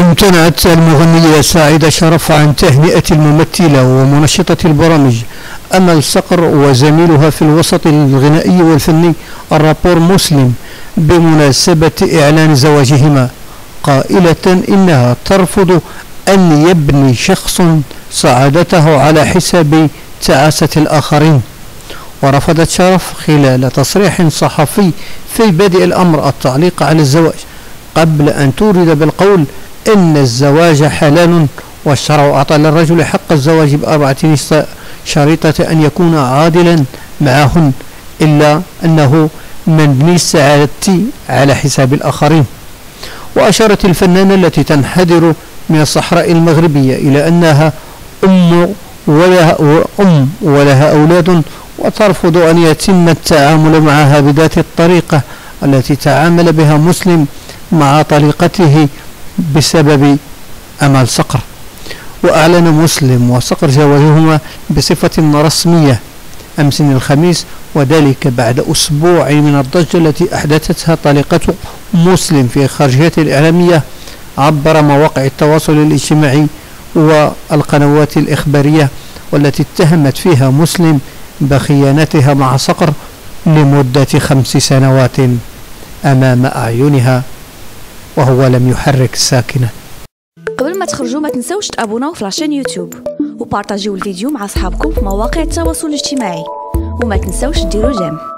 امتنعت المغنية سعيدة شرف عن تهنئة الممثلة ومنشطة البرامج أمل صقر وزميلها في الوسط الغنائي والفني الرابور مسلم بمناسبة إعلان زواجهما قائلة إنها ترفض أن يبني شخص سعادته على حساب تعاسة الآخرين. ورفضت شرف خلال تصريح صحفي في بدء الأمر التعليق على الزواج قبل أن تورد بالقول إن الزواج حلال والشرع أعطى للرجل حق الزواج بأربعة شريطة أن يكون عادلا معهن إلا أنه مبني السعادة على حساب الآخرين. وأشارت الفنانة التي تنحدر من الصحراء المغربية إلى أنها أم ولها أم ولها أولاد وترفض أن يتم التعامل معها بذات الطريقة التي تعامل بها مسلم مع طليقته بسبب أمل صقر وأعلن مسلم وصقر زواجهما بصفة رسمية أمس الخميس وذلك بعد أسبوع من الضجة التي أحدثتها طليقة مسلم في خارجيته الإعلامية عبر مواقع التواصل الاجتماعي والقنوات الإخبارية والتي اتهمت فيها مسلم بخيانتها مع صقر لمدة خمس سنوات أمام أعينها. وهو لم يحرك ساكنا. قبل ما تخرجوا ما تنسوش تابوناو في la chaîne YouTube وبارطاجيو الفيديو مع أصحابكم في مواقع التواصل الاجتماعي. وما تنسوش ديروا j'aime.